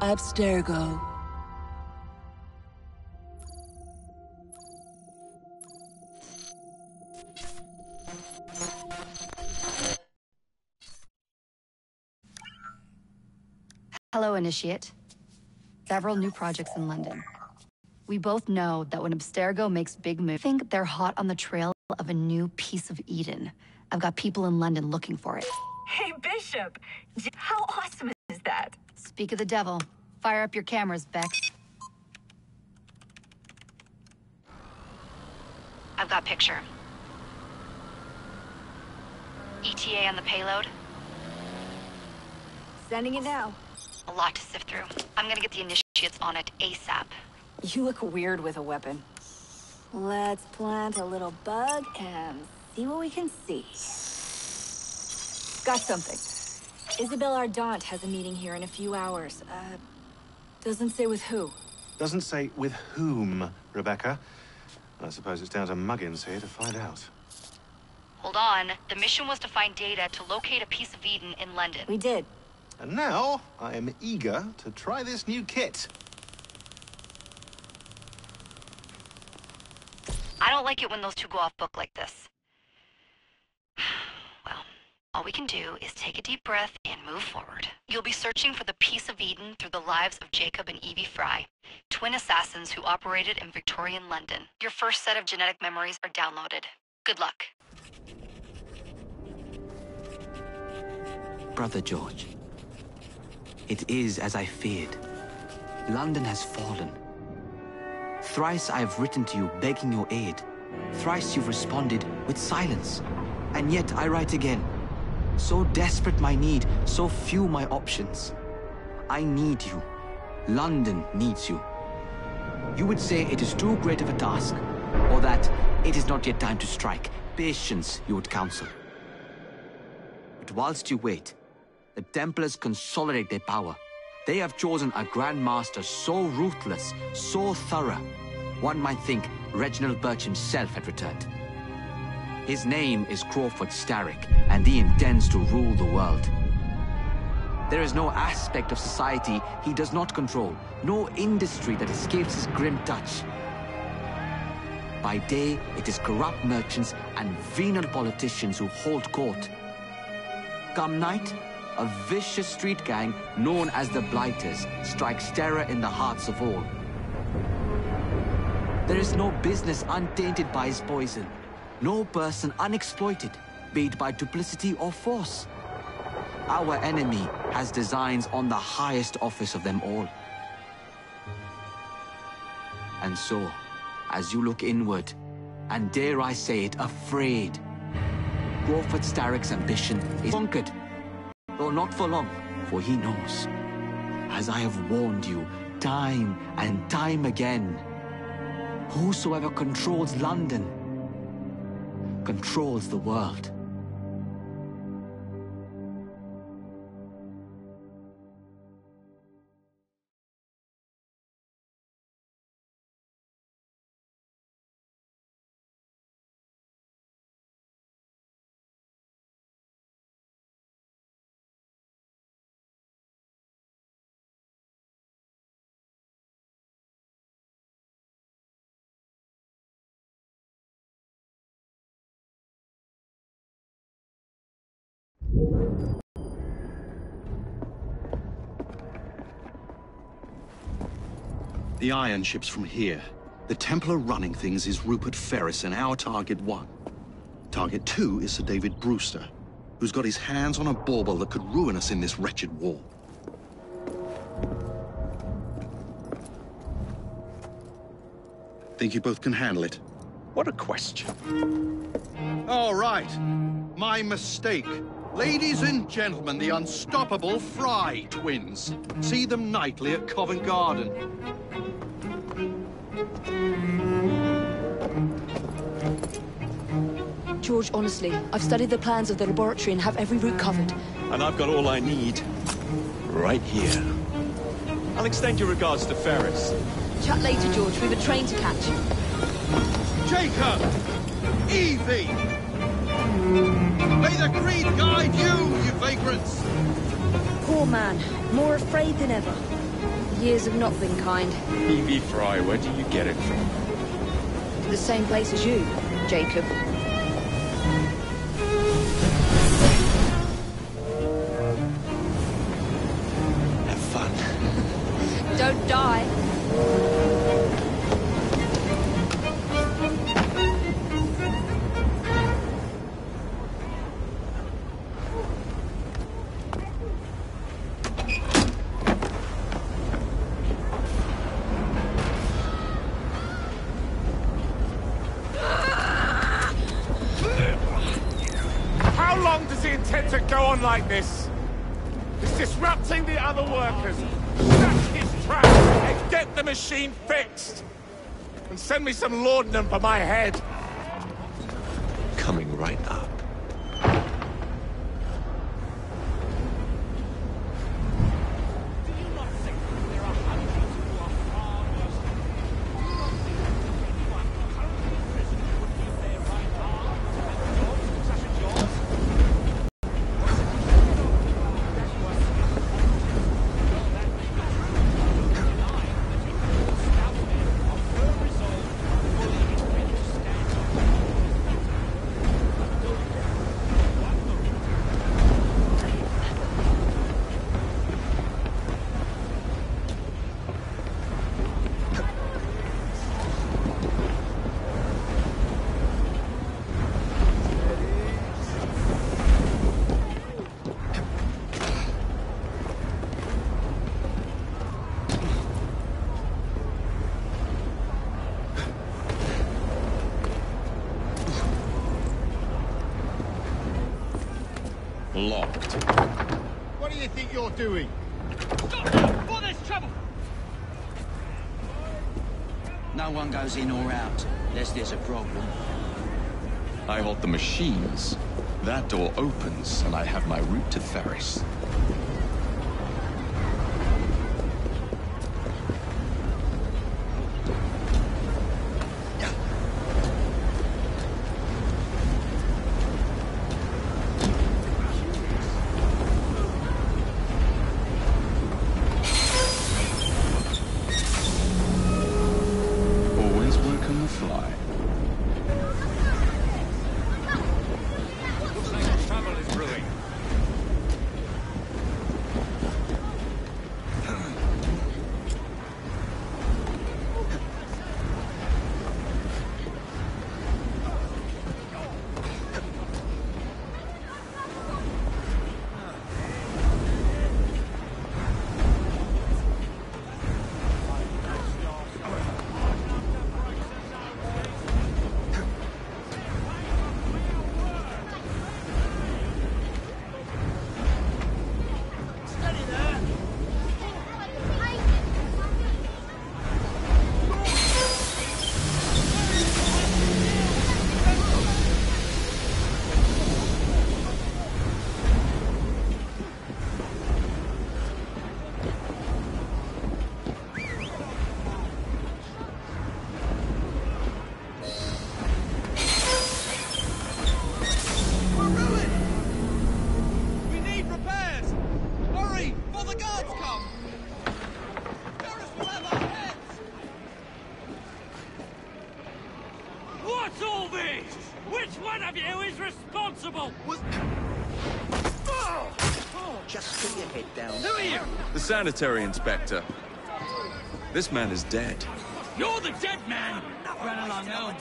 Abstergo. Hello, Initiate. Several new projects in London. We both know that when Abstergo makes big moves, think they're hot on the trail of a new piece of Eden. I've got people in London looking for it. Hey, Bishop! How awesome is that? Speak of the devil. Fire up your cameras, Bex. I've got picture. ETA on the payload? Sending it now. A lot to sift through. I'm gonna get the initiates on it ASAP. You look weird with a weapon. Let's plant a little bug and see what we can see. Got something. Isabel Ardant has a meeting here in a few hours. Uh, doesn't say with who. Doesn't say with whom, Rebecca. I suppose it's down to Muggins here to find out. Hold on. The mission was to find data to locate a piece of Eden in London. We did. And now, I am eager to try this new kit. I don't like it when those two go off book like this. All we can do is take a deep breath and move forward. You'll be searching for the piece of Eden through the lives of Jacob and Evie Fry, twin assassins who operated in Victorian London. Your first set of genetic memories are downloaded. Good luck. Brother George, it is as I feared. London has fallen. Thrice I have written to you begging your aid. Thrice you've responded with silence. And yet I write again. So desperate my need, so few my options. I need you. London needs you. You would say it is too great of a task, or that it is not yet time to strike. Patience, you would counsel. But whilst you wait, the Templars consolidate their power. They have chosen a Grand Master so ruthless, so thorough, one might think Reginald Birch himself had returned. His name is Crawford Starrick, and he intends to rule the world. There is no aspect of society he does not control, no industry that escapes his grim touch. By day, it is corrupt merchants and venal politicians who hold court. Come night, a vicious street gang known as the Blighters strikes terror in the hearts of all. There is no business untainted by his poison, no person unexploited, be it by duplicity or force. Our enemy has designs on the highest office of them all. And so, as you look inward, and dare I say it, afraid, Crawford Starrick's ambition is conquered. Though not for long, for he knows. As I have warned you, time and time again, whosoever controls London, controls the world. The iron ship's from here. The Templar running things is Rupert Ferris and our target one. Target two is Sir David Brewster, who's got his hands on a bauble that could ruin us in this wretched war. Think you both can handle it? What a question. All right. My mistake. Ladies and gentlemen, the unstoppable Fry twins. See them nightly at Covent Garden. George, honestly, I've studied the plans of the laboratory and have every route covered. And I've got all I need. Right here. I'll extend your regards to Ferris. Chat later, George. We've a train to catch. Jacob! Evie! May the creed guide you, you vagrants! Poor man. More afraid than ever. Years have not been kind. Evie Fry, where do you get it from? The same place as you, Jacob. Me some laudanum for my head. Coming right up. Locked. What do you think you're doing? Or there's trouble! No one goes in or out, unless there's a problem. I hold the machines. That door opens, and I have my route to Ferris. One of you is responsible? Just put your head down. Who are you? The sanitary inspector. This man is dead. You're the dead man. Run along now.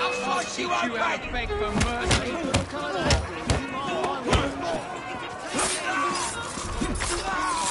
I'll slice you open. beg for mercy. I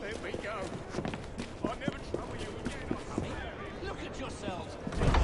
There we go. I'll never trouble you again. Look at yourselves.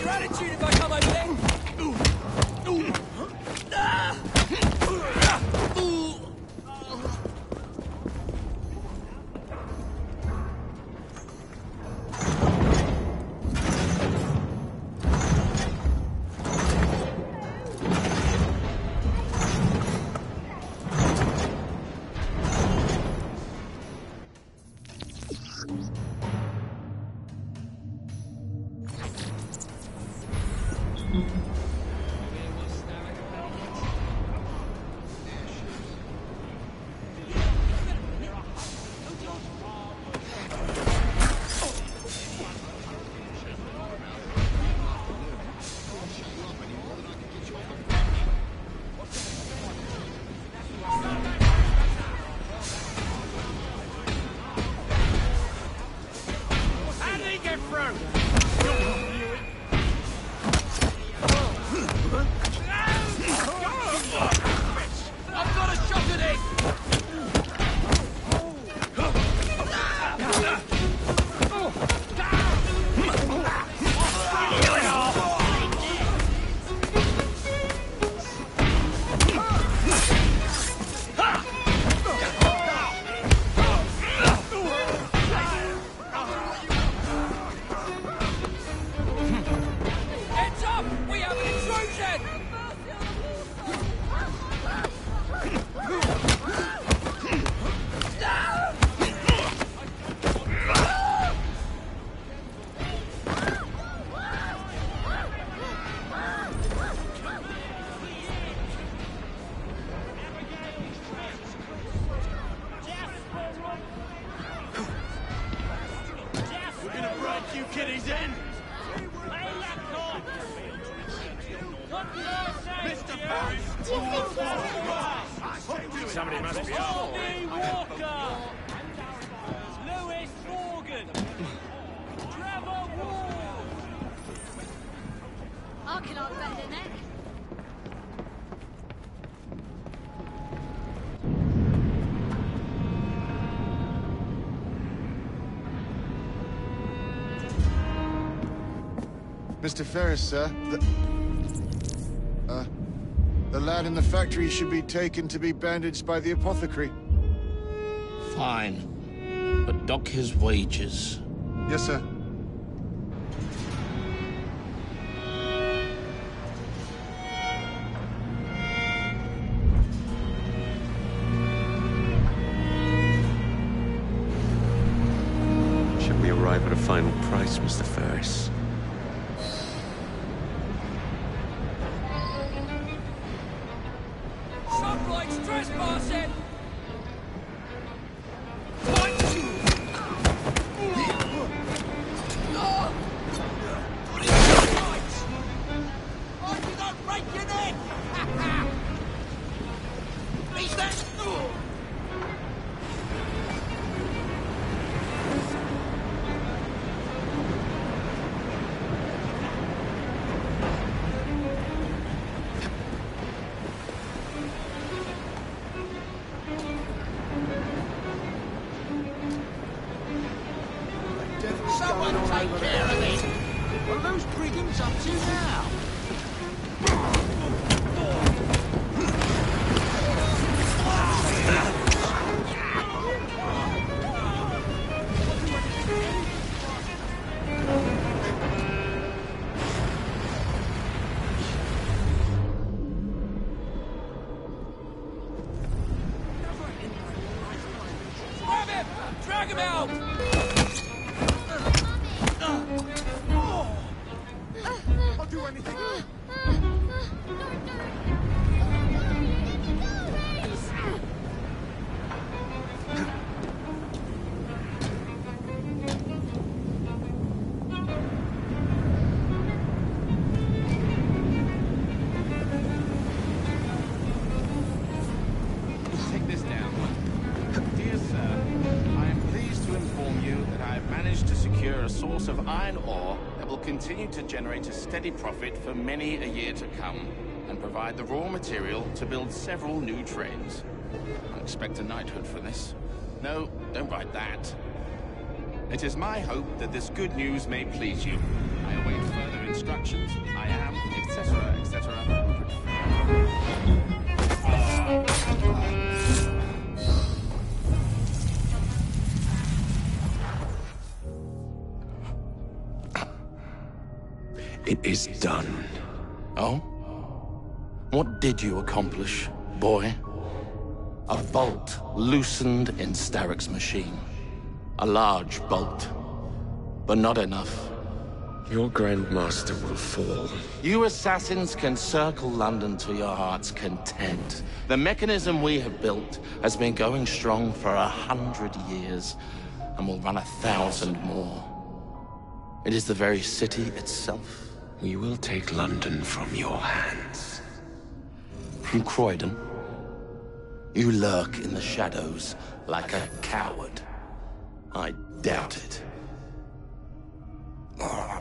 your attitude if I come over there. You kiddies in. Mr. Ferris! Somebody must be out. Walker! Lewis Morgan! Trevor Ward! I can have better than that. Mr. Ferris, sir. The... Uh, the lad in the factory should be taken to be bandaged by the apothecary. Fine. But dock his wages. Yes, sir. Should we arrive at a final price, Mr. Ferris? Steady profit for many a year to come, and provide the raw material to build several new trains. I expect a knighthood for this. No, don't write that. It is my hope that this good news may please you. I await further instructions. I am, etc., etc. It is done. Oh? What did you accomplish, boy? A bolt loosened in Starrick's machine. A large bolt, but not enough. Your Grandmaster will fall. You assassins can circle London to your heart's content. The mechanism we have built has been going strong for a hundred years and will run a thousand more. It is the very city itself. We will take London from your hands. From Croydon? You lurk in the shadows like a coward. I doubt it. Ah.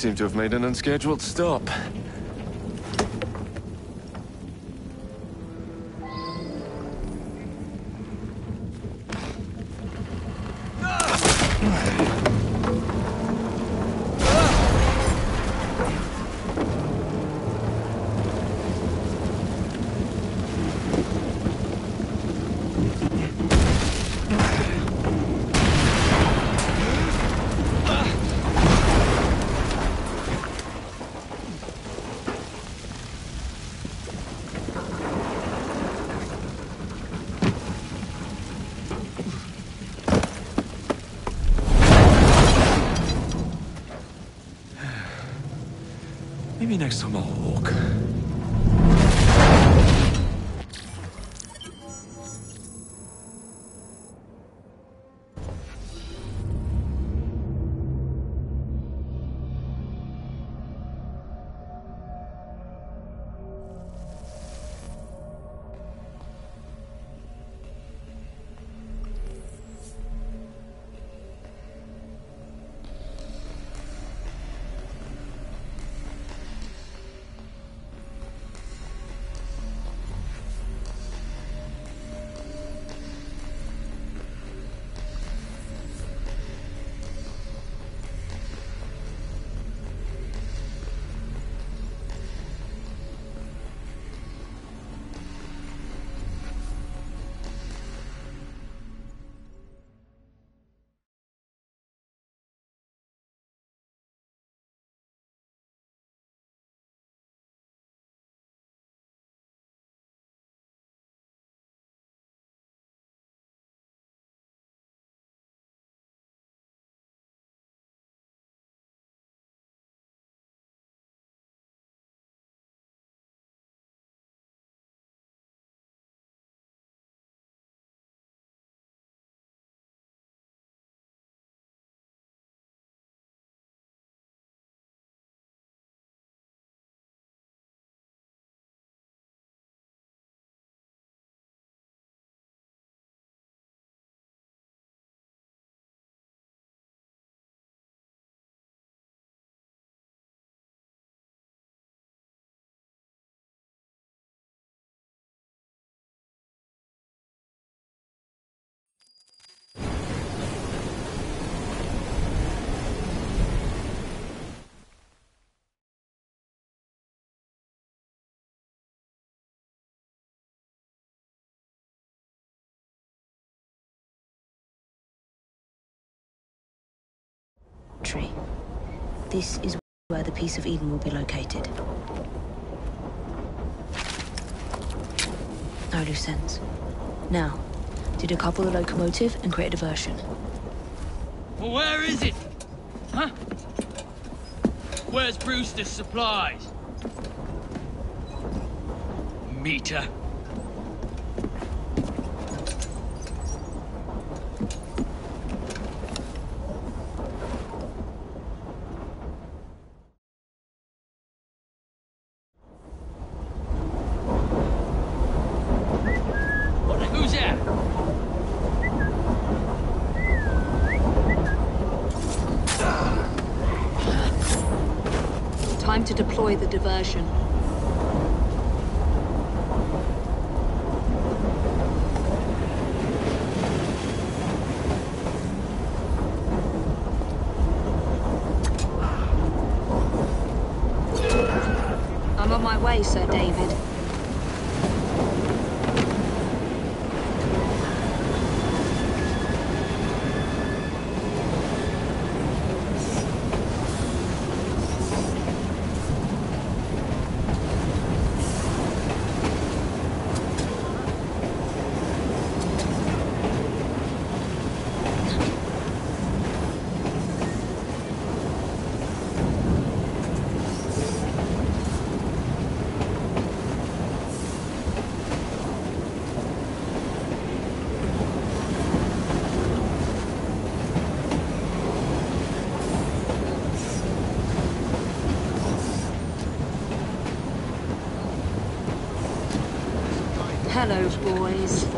Seem to have made an unscheduled stop. Maybe next time I'll walk. Tree. This is where the piece of Eden will be located. No loose ends. Now, to decouple the locomotive and create a diversion. Well, where is it? Huh? Where's Brewster's supplies? Meter. What? Who's that? Time to deploy the diversion. I'm on my way, Sir David. Hello, boys.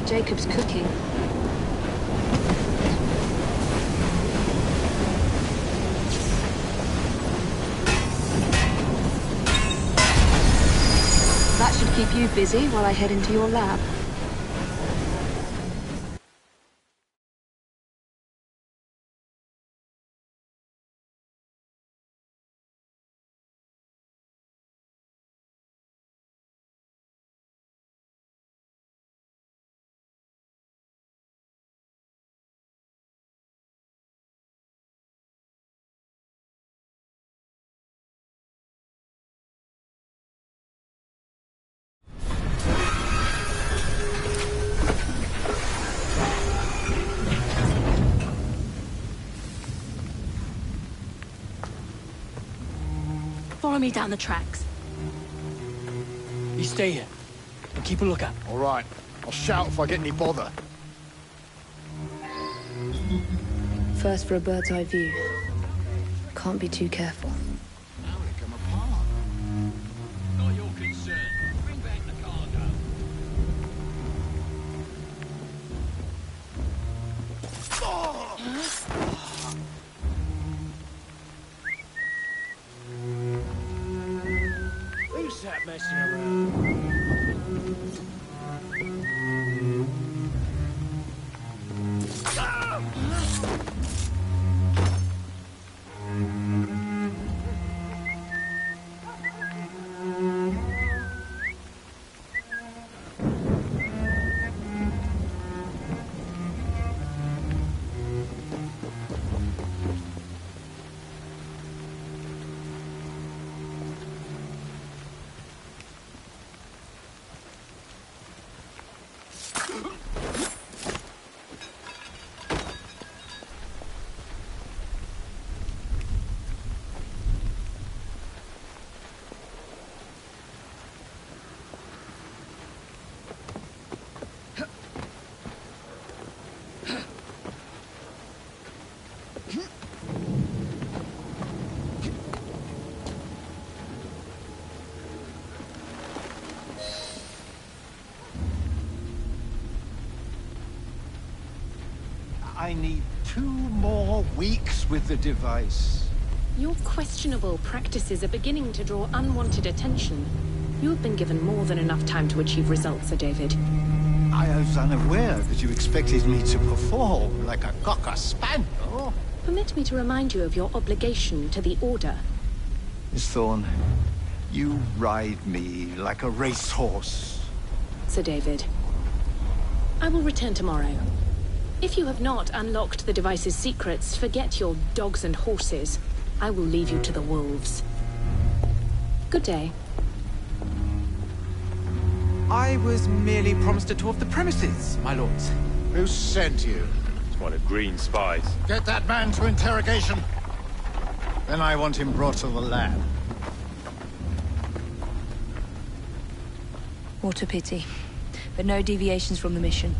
Like Jacob's cooking. That should keep you busy while I head into your lab. Me down the tracks. You stay here and keep a lookout. All right. I'll shout if I get any bother. First for a bird's eye view. Can't be too careful. Messing I need two more weeks with the device. Your questionable practices are beginning to draw unwanted attention. You have been given more than enough time to achieve results, Sir David. I was unaware that you expected me to perform like a cocker spaniel. Permit me to remind you of your obligation to the Order. Miss Thorne, you ride me like a racehorse. Sir David. I will return tomorrow. If you have not unlocked the device's secrets, forget your dogs and horses. I will leave you to the wolves. Good day. I was merely promised a tour of the premises, my lords. Who sent you? It's one of Green's spies. Get that man to interrogation. Then I want him brought to the lab. What a pity. But no deviations from the mission.